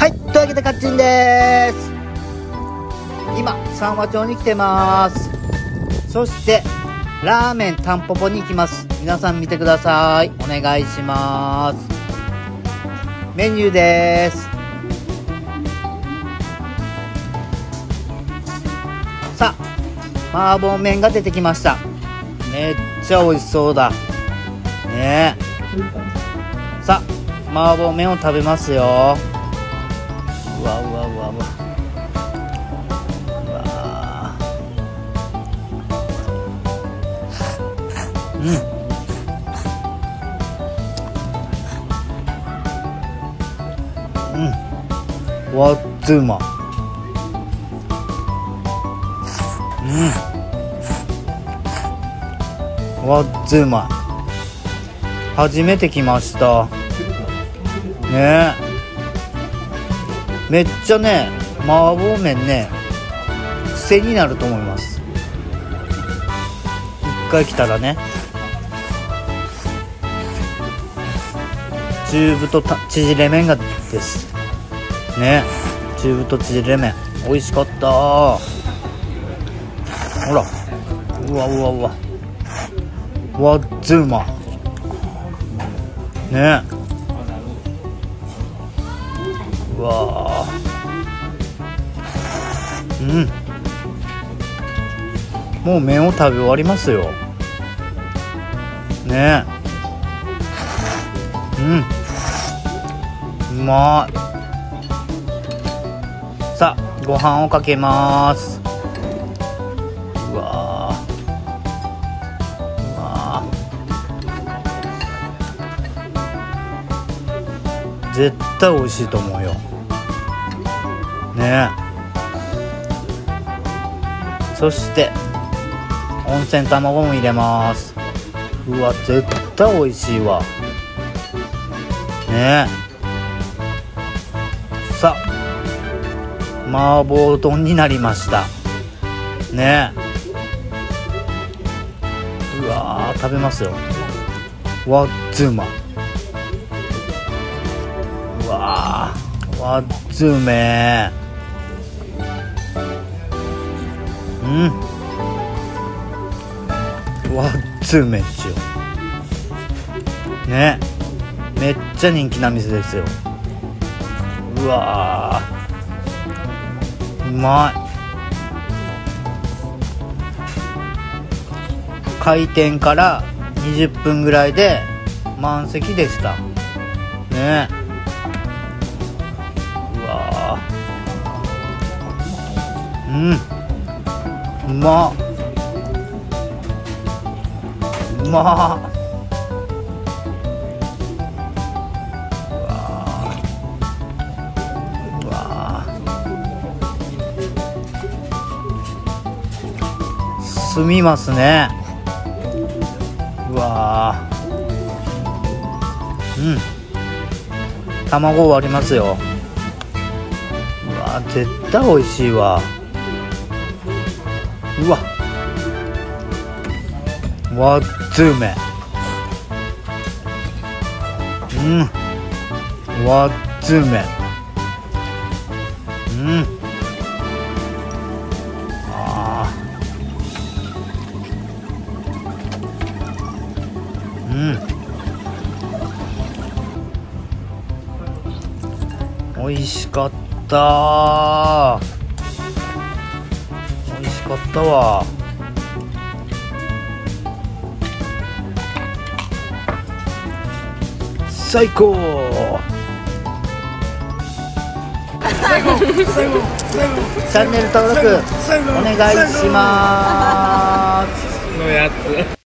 はいというわけでカッチンです。今三和町に来てます。そしてラーメンタンポポに行きます。皆さん見てください。お願いします。メニューです。さあ麻婆麺が出てきました。めっちゃ美味しそうだ。ね。えさあ麻婆麺を食べますよ。うわうわうわうわうわうんうんわっつうまうんわっつうま初めて来ましたねえめっちゃね麻婆麺ね癖になると思います。一回来たらね。中太縮れ麺がです。ね。中太縮れ麺。美味しかった。ほら。うわうわうわ。わっつうまね。えうわうん。もう麺を食べ終わりますよ。ね。うん。うまい。さあご飯をかけます。うわうわ絶対美味しいと思うよ。ね。そして温泉卵も入れます。うわ絶対美味しいわ。ね。さあ麻婆丼になりました。ね。うわ食べますよ。わっつうま。うわわっつうめうん。わっつうめっちよ。ね。めっちゃ人気な店ですよ。うわうまい。開店から20分ぐらいで満席でした。ね。うわうん。うまっ。うまっうわすみますね。うわうん。卵割りますよ。うわ絶対美味しいわ。うわ。わっつうめうん。わっつうめうん。あー。うん。美味しかったかったわ。最高。チャンネル登録お願いします。のやつ